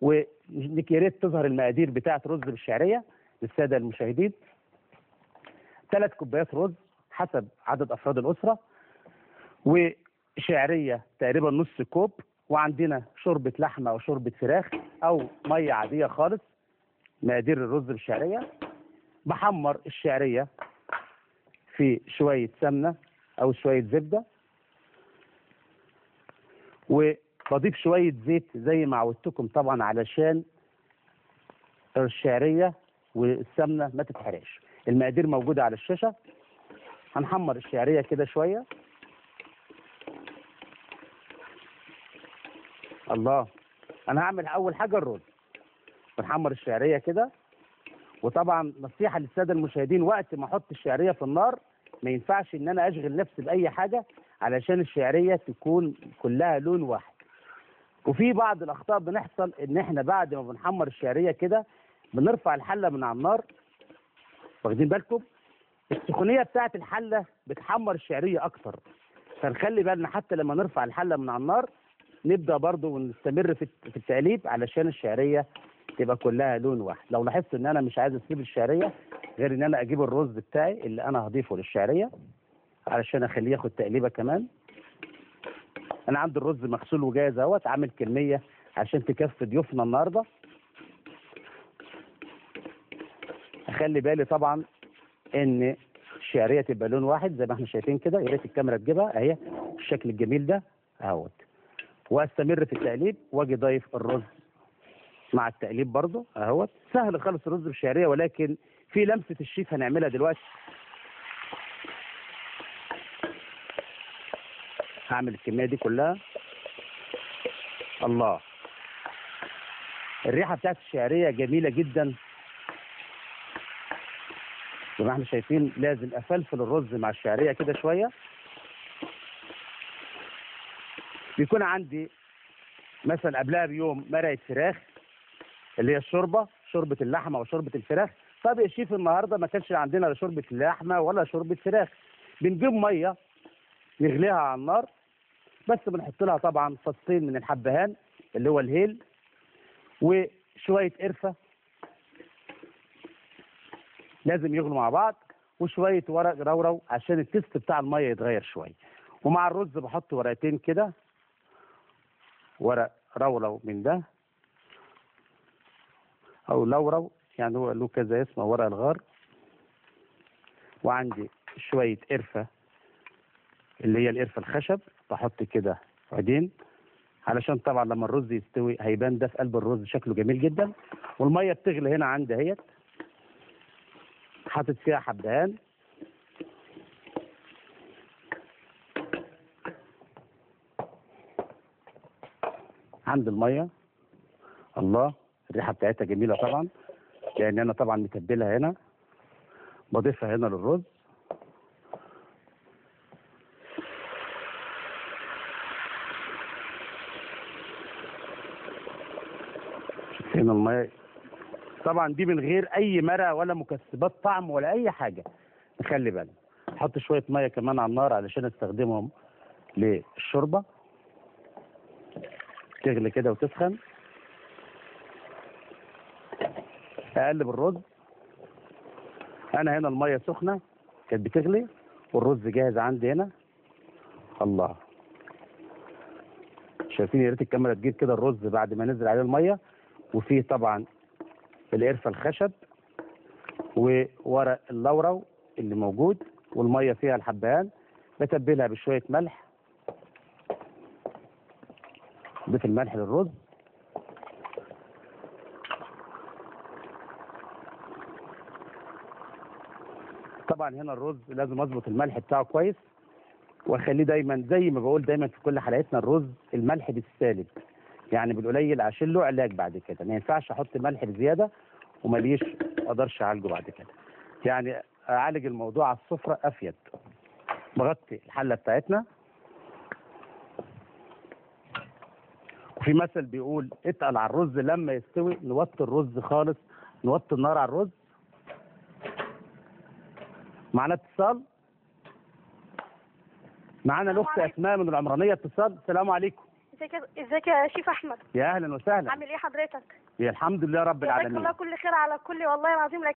ويا ريت تظهر المقادير بتاعة رز بالشعرية للسادة المشاهدين. ثلاث كوبايات رز حسب عدد أفراد الأسرة وشعرية تقريبا نص كوب وعندنا شوربة لحمة أو شوربة فراخ أو مية عادية خالص مقادير الرز بالشعرية. بحمر الشعرية في شوية سمنة أو شوية زبدة وبضيف شوية زيت زي ما عودتكم طبعا علشان الشعرية والسمنة ما تتحرقش. المقادير موجودة على الشاشة. هنحمر الشعرية كده شوية. الله. أنا هعمل أول حاجة الرز. بنحمر الشعرية كده. وطبعا نصيحة للسادة المشاهدين وقت ما أحط الشعرية في النار ما ينفعش إن أنا أشغل نفسي بأي حاجة علشان الشعرية تكون كلها لون واحد. وفي بعض الأخطاء بنحصل إن إحنا بعد ما بنحمر الشعرية كده بنرفع الحلة من على النار. واخدين بالكم؟ السخونية بتاعت الحلة بتحمر الشعرية أكتر. فنخلي بالنا حتى لما نرفع الحلة من على النار نبدأ برضو ونستمر في في التقليب علشان الشعرية تبقى كلها لون واحد. لو لاحظت إن أنا مش عايز أسيب الشعرية غير إن أنا أجيب الرز بتاعي اللي أنا هضيفه للشعرية علشان أخليه ياخد تقليبة كمان. أنا عندي الرز مغسول وجاهز اهوت عامل كمية عشان تكفي ضيوفنا النهارده. اخلي بالي طبعا إن الشعريه تبقى لون واحد زي ما إحنا شايفين كده يا ريت الكاميرا تجيبها أهي الشكل الجميل ده اهوت. وأستمر في التقليب وأجي ضايف الرز مع التقليب برضه اهوت. سهل خالص الرز بالشعريه ولكن في لمسة الشيف هنعملها دلوقتي. هعمل الكمية دي كلها. الله. الريحة بتاعت الشعرية جميلة جدا. زي ما إحنا شايفين لازم أفلفل الرز مع الشعرية كده شوية. بيكون عندي مثلا قبلها بيوم مرقة فراخ اللي هي الشوربة شوربة اللحمة وشوربة الفراخ. طب يا شيف النهارده ما كانش عندنا لا شوربة لحمه ولا شوربة فراخ. بنجيب مية نغليها على النار. بس بنحط لها طبعا فصين من الحبهان اللي هو الهيل وشوية قرفة. لازم يغلوا مع بعض وشوية ورق رورو عشان التست بتاع المية يتغير شوية. ومع الرز بحط ورقتين كده ورق رورو من ده أو لورو يعني هو له كذا اسم ورق الغار. وعندي شوية قرفة. اللي هي القرفة الخشب بحط كده عودين علشان طبعا لما الرز يستوي هيبان ده في قلب الرز شكله جميل جدا. والمية بتغلي هنا عندي أهيت. حاطط فيها حبهان. عند المية. الله الريحة بتاعتها جميلة طبعا لأن أنا طبعا متبلها هنا. بضيفها هنا للرز. هنا الميه طبعا دي من غير أي مرق ولا مكسبات طعم ولا أي حاجة. نخلي بالنا نحط شوية مية كمان على النار علشان استخدمهم للشوربة. تغلي كده وتسخن. أقلب الرز. أنا هنا المية سخنة. كانت بتغلي. والرز جاهز عندي هنا. الله. شايفين يا ريت الكاميرا تجيب كده الرز بعد ما نزل عليه المية. وفيه طبعا القرفة الخشب وورق اللورو اللي موجود والمية فيها الحبهان بتبلها بشوية ملح ضيف الملح للرز. طبعا هنا الرز لازم أظبط الملح بتاعه كويس وأخليه دايما زي ما بقول دايما في كل حلقاتنا الرز الملح بالسالب. يعني بالقليل عشان له علاج بعد كده. ما ينفعش أحط ملح بزيادة ومليش أقدرش أعالجه بعد كده. يعني أعالج الموضوع على السفرة أفيد. بغطي الحلة بتاعتنا. وفي مثل بيقول اتقل على الرز لما يستوي نوطي الرز خالص نوطي النار على الرز. معانا اتصال؟ معانا الأخت أسماء من العمرانية. اتصال؟ السلام عليكم. ازيك ازيك يا شيف أحمد؟ يا أهلا وسهلا. عامل إيه حضرتك؟ يا الحمد لله رب جزاك الله العالمين كل خير على كل والله العظيم. لك